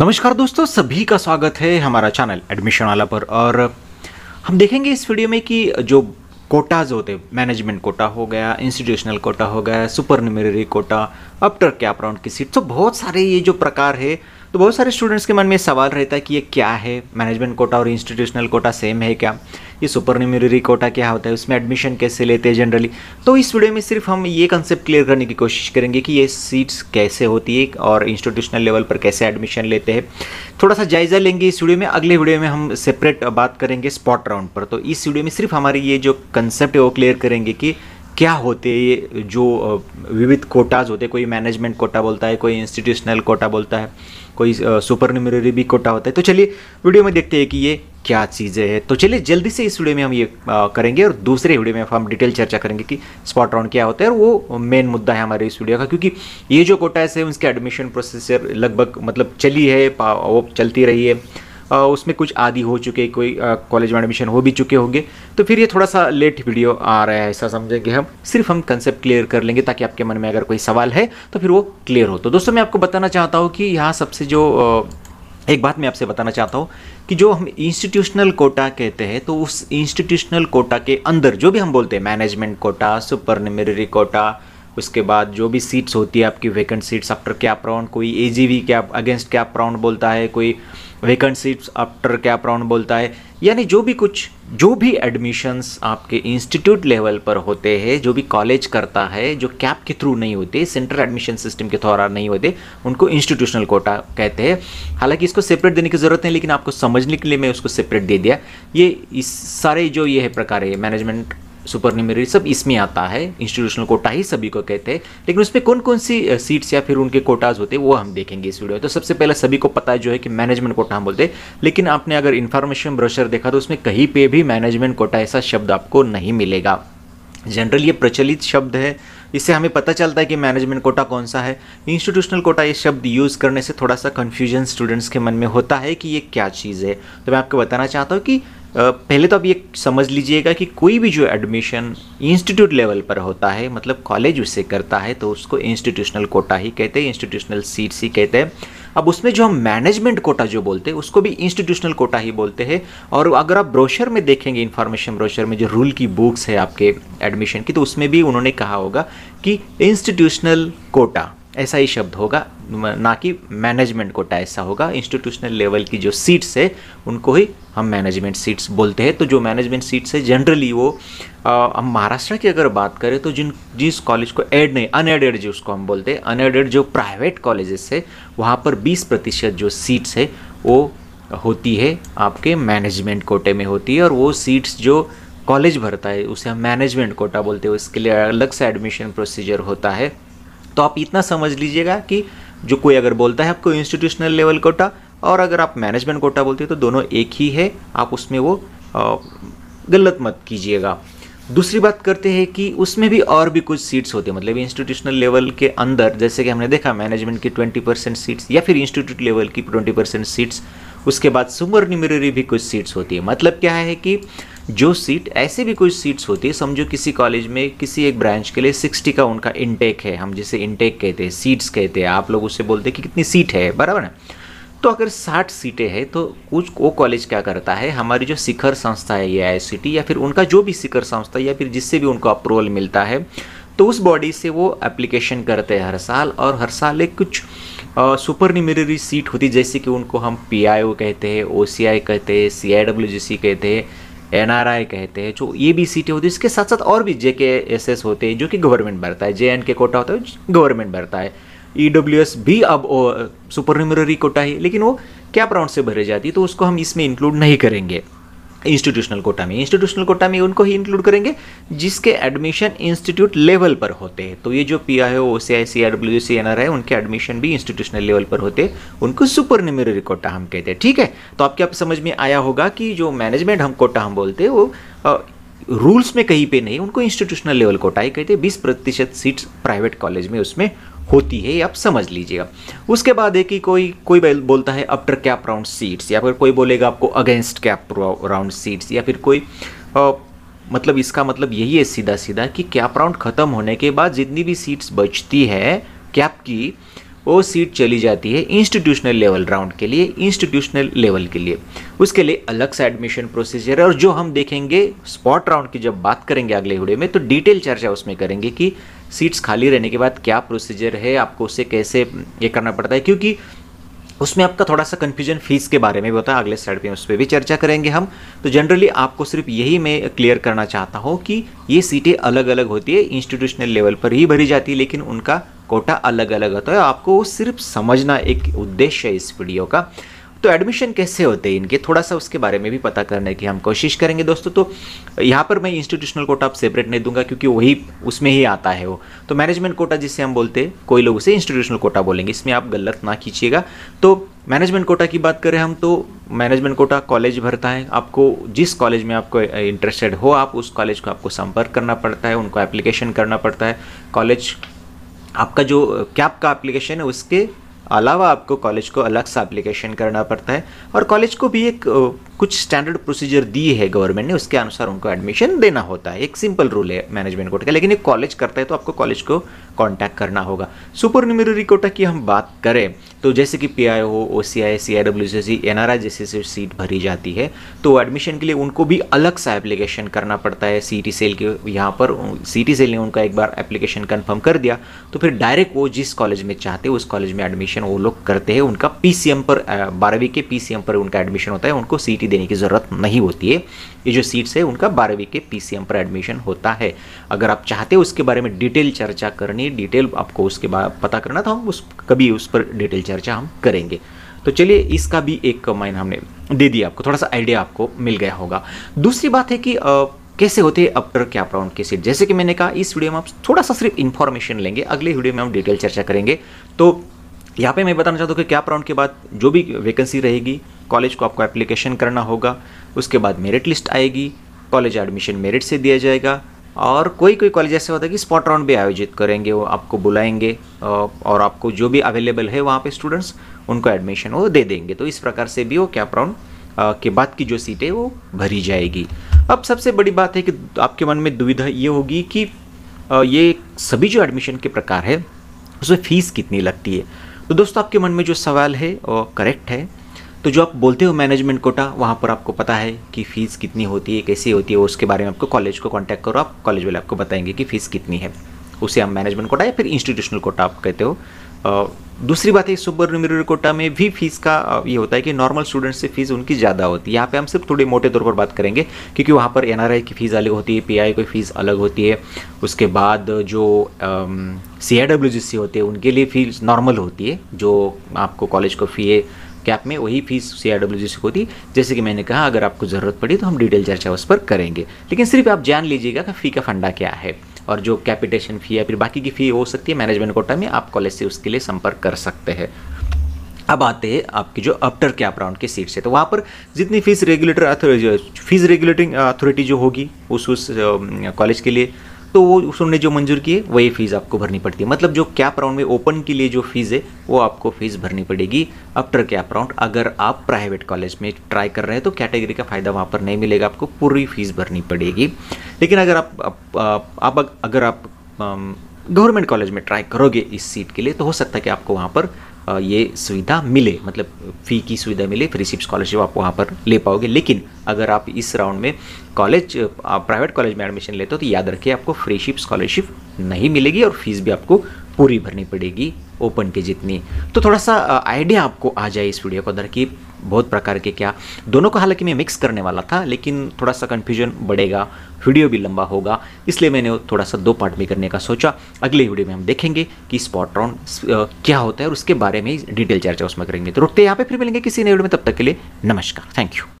नमस्कार दोस्तों, सभी का स्वागत है हमारा चैनल एडमिशन वाला पर। और हम देखेंगे इस वीडियो में कि जो कोटाज होते मैनेजमेंट कोटा हो गया इंस्टीट्यूशनल कोटा हो गया supernumerary quota after CAP round की सीट तो बहुत सारे ये जो प्रकार है तो बहुत सारे स्टूडेंट्स के मन में सवाल रहता है कि ये क्या है? मैनेजमेंट कोटा और इंस्टीट्यूशनल कोटा सेम है क्या? ये सुपर न्यूमररी कोटा क्या होता है? उसमें एडमिशन कैसे लेते हैं जनरली तो इस वीडियो में सिर्फ़ हम ये कंसेप्ट क्लियर करने की कोशिश करेंगे कि ये सीट्स कैसे होती है और इंस्टीट्यूशनल लेवल पर कैसे एडमिशन लेते हैं। थोड़ा सा जायज़ा लेंगे इस वीडियो में, अगले वीडियो में हम सेपरेट बात करेंगे स्पॉट राउंड पर। तो इस वीडियो में सिर्फ़ हमारी ये जो कंसेप्ट है वो क्लियर करेंगे कि क्या होते ये जो विविध कोटाज होते कोई मैनेजमेंट कोटा बोलता है, कोई इंस्टीट्यूशनल कोटा बोलता है। कोई सुपर न्यूमररी भी कोटा होता है। तो चलिए वीडियो में देखते हैं कि ये क्या चीज़ें हैं। तो चलिए जल्दी से इस वीडियो में हम ये आ, करेंगे और दूसरे वीडियो में हम डिटेल चर्चा करेंगे कि स्पॉट राउंड क्या होता है और वो मेन मुद्दा है हमारे इस वीडियो का क्योंकि ये जो कोटाज है उसके एडमिशन प्रोसेसर लगभग मतलब चली है वो चलती रही है। उसमें कुछ आदि हो चुके, कोई कॉलेज में एडमिशन हो भी चुके होंगे। तो फिर ये थोड़ा सा लेट वीडियो आ रहा है, ऐसा समझेंगे हम। सिर्फ़ हम कंसेप्ट क्लियर कर लेंगे, ताकि आपके मन में अगर कोई सवाल है तो फिर वो क्लियर हो। तो दोस्तों, मैं आपको बताना चाहता हूँ कि यहाँ सबसे जो एक बात मैं आपसे बताना चाहता हूँ कि जो हम इंस्टीट्यूशनल कोटा कहते हैं तो उस इंस्टीट्यूशनल कोटा के अंदर जो भी हम बोलते हैं management quota supernumerary quota उसके बाद जो भी सीट्स होती है, आपकी vacant seats after CAP round कोई ए जी वी कैप अगेंस्ट कैप राउंड बोलता है, कोई वैकेंट आफ्टर कैप राउंड बोलता है। यानी जो भी कुछ, जो भी एडमिशन्स आपके इंस्टीट्यूट लेवल पर होते हैं, जो भी कॉलेज करता है, जो कैप के थ्रू नहीं होते सेंट्रल एडमिशन सिस्टम के द्वारा नहीं होते, उनको इंस्टीट्यूशनल कोटा कहते हैं। हालाँकि इसको सेपरेट देने की ज़रूरत नहीं, लेकिन आपको समझने के लिए मैं उसको सेपरेट दे दिया। ये इस सारे जो ये है प्रकार है मैनेजमेंट सुपर न्यूमरी सब इसमें आता है इंस्टीट्यूशनल कोटा ही सभी को कहते हैं। लेकिन उसमें कौन कौन सी सीट्स या फिर उनके कोटाज होते हैं, वो हम देखेंगे इस वीडियो में। तो सबसे पहले सभी को पता है जो है कि मैनेजमेंट कोटा हम बोलते हैं। लेकिन आपने अगर इन्फॉर्मेशन ब्रोशर देखा तो उसमें कहीं पर भी मैनेजमेंट कोटा ऐसा शब्द आपको नहीं मिलेगा। जनरल ये प्रचलित शब्द है। इससे हमें पता चलता है कि मैनेजमेंट कोटा कौन सा है। इंस्टीट्यूशनल कोटा ये शब्द यूज़ करने से थोड़ा सा कन्फ्यूज़न स्टूडेंट्स के मन में होता है कि ये क्या चीज़ है। तो मैं आपको बताना चाहता हूँ कि पहले तो आप ये समझ लीजिएगा कि कोई भी जो एडमिशन इंस्टीट्यूट लेवल पर होता है मतलब कॉलेज उससे करता है तो उसको इंस्टीट्यूशनल कोटा ही कहते हैं इंस्टीट्यूशनल सीट्स ही कहते हैं। अब उसमें जो हम मैनेजमेंट कोटा जो बोलते हैं, उसको भी इंस्टीट्यूशनल कोटा ही बोलते हैं। और अगर आप ब्रोशर में देखेंगे इन्फॉर्मेशन ब्रोशर में जो रूल की बुक्स है आपके एडमिशन की तो उसमें भी उन्होंने कहा होगा कि इंस्टीट्यूशनल कोटा ऐसा ही शब्द होगा, ना कि मैनेजमेंट कोटा ऐसा होगा। इंस्टीट्यूशनल लेवल की जो सीट्स है, उनको ही हम मैनेजमेंट सीट्स बोलते हैं तो जो मैनेजमेंट सीट्स है जनरली वो हम महाराष्ट्र की अगर बात करें तो जिन, जिस कॉलेज को एड नहीं अनएडेड जिसको हम बोलते हैं अनएडेड जो प्राइवेट कॉलेजेस है, वहाँ पर 20 प्रतिशत जो सीट्स है, वो होती है, आपके मैनेजमेंट कोटे में होती है, और वो सीट्स जो कॉलेज भरता है, उसे हम मैनेजमेंट कोटा बोलते हैं, उसके लिए अलग से एडमिशन प्रोसीजर होता है। तो आप इतना समझ लीजिएगा कि जो कोई अगर बोलता है आपको इंस्टीट्यूशनल लेवल कोटा और अगर आप मैनेजमेंट कोटा बोलते हैं तो दोनों एक ही है। आप उसमें वो गलत मत कीजिएगा। दूसरी बात करते हैं कि उसमें भी और भी कुछ सीट्स होते हैं। मतलब इंस्टीट्यूशनल लेवल के अंदर, जैसे कि हमने देखा मैनेजमेंट की 20 परसेंट सीट्स या फिर इंस्टीट्यूट लेवल की 20 परसेंट सीट्स उसके बाद सुपर न्यूमररी भी कुछ सीट्स होती है। मतलब क्या है कि जो सीट ऐसे भी कुछ सीट्स होती है, समझो किसी कॉलेज में किसी एक ब्रांच के लिए सिक्सटी का उनका इनटेक है। हम जिसे इनटेक कहते हैं सीट्स कहते हैं। आप लोग उससे बोलते हैं कि कितनी सीट है? बराबर है? तो अगर 60 सीटें हैं तो कुछ वो कॉलेज क्या करता है? हमारी जो शिखर संस्था है, ये आई या फिर उनका जो भी शिखर संस्था, या फिर जिससे भी उनको अप्रूवल मिलता है तो उस बॉडी से वो एप्लीकेशन करते हैं हर साल, और हर साल एक कुछ सुपर न्यूमररी सीट होती जैसे कि उनको हम पीआईओ कहते हैं ओसीआई कहते हैं सी आई डब्ल्यू जी सी कहते हैं एनआरआई कहते हैं, जो ये भी सीटें होती है, इसके साथ साथ और भी जे के एस एस होते हैं, जो कि गवर्नमेंट भरता है जे एन के कोटा होता है गवर्नमेंट भरता है। ई डब्ल्यू एस भी अब सुपर न्यूमररी कोटा है, लेकिन वो कैप राउंड से भरे जाती है तो उसको हम इसमें इंक्लूड नहीं करेंगे। इंस्टीट्यूशनल कोटा में। इंस्टीट्यूशनल कोटा में उनको ही इंक्लूड करेंगे, जिसके एडमिशन इंस्टीट्यूट लेवल पर होते। हैं तो ये जो P I O C I C R W C N R है, उनके एडमिशन भी इंस्टीट्यूशनल लेवल पर होते। हैं उनको सुपर न्यूमररी कोटा हम कहते हैं। ठीक है? तो आपके आप समझ में आया होगा कि जो मैनेजमेंट हम कोटा हम बोलते हैं वो रूल्स में कहीं पे नहीं, उनको इंस्टीट्यूशनल लेवल कोटा ही कहते हैं। बीस प्रतिशत सीट्स प्राइवेट कॉलेज में उसमें होती है ये आप समझ लीजिएगा। उसके बाद है कि कोई कोई बोलता है अफ्टर कैप राउंड सीट्स या फिर कोई बोलेगा आपको अगेंस्ट कैप राउंड सीट्स या फिर कोई आ, मतलब इसका मतलब यही है सीधा सीधा कि कैप राउंड ख़त्म होने के बाद जितनी भी सीट्स बचती है कैप की वो सीट चली जाती है इंस्टीट्यूशनल लेवल राउंड के लिए इंस्टीट्यूशनल लेवल के लिए। उसके लिए अलग से एडमिशन प्रोसीजर है और जो हम देखेंगे स्पॉट राउंड की जब बात करेंगे अगले वीडियो में तो डिटेल चर्चा उसमें करेंगे कि सीट्स खाली रहने के बाद क्या प्रोसीजर है, आपको उससे कैसे ये करना पड़ता है? क्योंकि उसमें आपका थोड़ा सा कन्फ्यूज़न फ़ीस के बारे में भी होता है, अगले साइड पे उस पर भी चर्चा करेंगे हम। तो जनरली आपको सिर्फ़ यही मैं क्लियर करना चाहता हूँ कि ये सीटें अलग अलग होती है इंस्टीट्यूशनल लेवल पर ही भरी जाती है, लेकिन उनका कोटा अलग अलग होता है। आपको सिर्फ़ समझना एक उद्देश्य है इस वीडियो का। तो एडमिशन कैसे होते हैं इनके? थोड़ा सा उसके बारे में भी पता करने की हम कोशिश करेंगे दोस्तों। तो यहाँ पर मैं इंस्टीट्यूशनल कोटा आप सेपरेट नहीं दूँगा क्योंकि वही उसमें ही आता है वो। तो मैनेजमेंट कोटा जिसे हम बोलते हैं, कोई लोग उसे इंस्टीट्यूशनल कोटा बोलेंगे। इसमें आप गलत ना कीजिएगा तो मैनेजमेंट कोटा की बात करें हम तो मैनेजमेंट कोटा कॉलेज भरता है। आपको जिस कॉलेज में आपको इंटरेस्टेड हो, आप उस कॉलेज को आपको संपर्क करना पड़ता है, उनको एप्लीकेशन करना पड़ता है। कॉलेज आपका जो कैप का एप्लीकेशन है, उसके अलावा आपको कॉलेज को अलग से एप्लीकेशन करना पड़ता है। और कॉलेज को भी एक कुछ स्टैंडर्ड प्रोसीजर दी है गवर्नमेंट ने, उसके अनुसार उनको एडमिशन देना होता है। एक सिंपल रूल है मैनेजमेंट कोटा का लेकिन एक कॉलेज करता है तो आपको कॉलेज को कांटेक्ट करना होगा। सुपर न्यूमरी कोटा की हम बात करें तो जैसे कि पी आई हो O C I C I W C N R I जैसे से सीट भरी जाती है तो एडमिशन के लिए उनको भी अलग सा एप्लीकेशन करना पड़ता है। सी टी सेल के, यहाँ पर सी टी सेल ने उनका एक बार एप्लीकेशन कन्फर्म कर दिया तो फिर डायरेक्ट वो जिस कॉलेज में चाहते उस कॉलेज में एडमिशन वो लोग करते हैं उनका पीसीएम पर बारहवीं के पीसीएम पर उनका एडमिशन होता है उनको सीटी देने की ज़रूरत नहीं होती है। ये जो सीट्स है उनका बारहवीं के पीसीएम पर एडमिशन होता है। अगर आप चाहते हो उसके बारे में डिटेल चर्चा करनी डिटेल आपको उसके बाद पता करना था हम उस कभी उस पर डिटेल चर्चा हम करेंगे। तो चलिए इसका भी एक माइन हमने दे दिया आपको थोड़ा सा आइडिया आपको मिल गया होगा। दूसरी बात है कि आ, कैसे होते हैं अपर कैप राउंड के सीट जैसे कि मैंने कहा इस वीडियो में आप थोड़ा सा सिर्फ़ इन्फॉर्मेशन लेंगे अगले वीडियो में हम डिटेल चर्चा करेंगे। तो यहाँ पे मैं बताना चाहता हूँ कि कैप राउंड के बाद जो भी वैकेंसी रहेगी कॉलेज को आपको एप्लीकेशन करना होगा, उसके बाद मेरिट लिस्ट आएगी कॉलेज एडमिशन मेरिट से दिया जाएगा और कोई कोई कॉलेज ऐसे होता है कि स्पॉट राउंड भी आयोजित करेंगे, वो आपको बुलाएँगे और आपको जो भी अवेलेबल है वहाँ पे स्टूडेंट्स उनको एडमिशन वो दे देंगे। तो इस प्रकार से भी वो कैप राउंड के बाद की जो सीटें वो भरी जाएगी। अब सबसे बड़ी बात है कि आपके मन में दुविधा ये होगी कि ये सभी जो एडमिशन के प्रकार है, उसमें फ़ीस कितनी लगती है? तो दोस्तों, आपके मन में जो सवाल है वो करेक्ट है। तो जो आप बोलते हो मैनेजमेंट कोटा वहाँ पर आपको पता है कि फ़ीस कितनी होती है, कैसी होती है, उसके बारे में आपको कॉलेज को कॉन्टैक्ट करो। आप कॉलेज वाले आपको बताएँगे कि फ़ीस कितनी है। उसे हम मैनेजमेंट कोटा या फिर इंस्टीट्यूशनल कोटा आप कहते हो। दूसरी बात है सुपर न्यूमरी कोटा में भी फ़ीस का ये होता है कि नॉर्मल स्टूडेंट से फ़ीस उनकी ज़्यादा होती है। यहाँ पे हम सिर्फ़ थोड़ी मोटे तौर पर बात करेंगे, क्योंकि वहाँ पर एनआरआई की फ़ीस अलग होती है पीआई की फ़ीस अलग होती है। उसके बाद जो सी आई डब्ल्यू जी होते हैं, उनके लिए फ़ीस नॉर्मल होती है, जो आपको कॉलेज को फ़ी है कैप में वही fees C R W G होती जैसे कि मैंने कहा, अगर आपको ज़रूरत पड़ी तो हम डिटेल चर्चा उस पर करेंगे। लेकिन सिर्फ़ आप जान लीजिएगा कि फ़ी का फंडा क्या है। और जो कैपिटेशन फ़ी या फिर बाकी की फ़ी हो सकती है मैनेजमेंट कोटा में आप कॉलेज से उसके लिए संपर्क कर सकते हैं। अब आते हैं आपकी जो अपटर कैप राउंड की सीट से तो वहाँ पर जितनी fees regulator fees regulating authority जो होगी, उस उस कॉलेज के लिए तो वो उसने जो मंजूर किए वही फ़ीस आपको भरनी पड़ती है। मतलब जो कैप राउंड में ओपन के लिए जो फ़ीस है वो आपको फ़ीस भरनी पड़ेगी आफ्टर कैप राउंड अगर आप प्राइवेट कॉलेज में ट्राई कर रहे हैं तो कैटेगरी का फ़ायदा वहाँ पर नहीं मिलेगा आपको पूरी फ़ीस भरनी पड़ेगी। लेकिन अगर आप, आप, आप अगर आप गवर्नमेंट कॉलेज में ट्राई करोगे इस सीट के लिए तो हो सकता है कि आपको वहाँ पर ये सुविधा मिले मतलब फ़ी की सुविधा मिले फ्रीशिप स्कॉलरशिप आप वहाँ पर ले पाओगे। लेकिन अगर आप इस राउंड में कॉलेज प्राइवेट कॉलेज में एडमिशन लेते हो तो याद रखिए, आपको फ्रीशिप स्कॉलरशिप नहीं मिलेगी और फ़ीस भी आपको पूरी भरनी पड़ेगी। ओपन की जितनी। तो थोड़ा सा आइडिया आपको आ जाए इस वीडियो को, अंदर कि बहुत प्रकार के क्या। दोनों को हालाँकि मैं मिक्स करने वाला था, लेकिन थोड़ा सा कन्फ्यूज़न बढ़ेगा वीडियो भी लंबा होगा, इसलिए मैंने थोड़ा सा दो पार्ट में करने का सोचा। अगले वीडियो में हम देखेंगे कि स्पॉट राउंड क्या होता है और उसके बारे में डिटेल चर्चा उसमें करेंगे। तो रुकते यहाँ पे, फिर मिलेंगे किसी नए वीडियो में, तब तक के लिए नमस्कार थैंक यू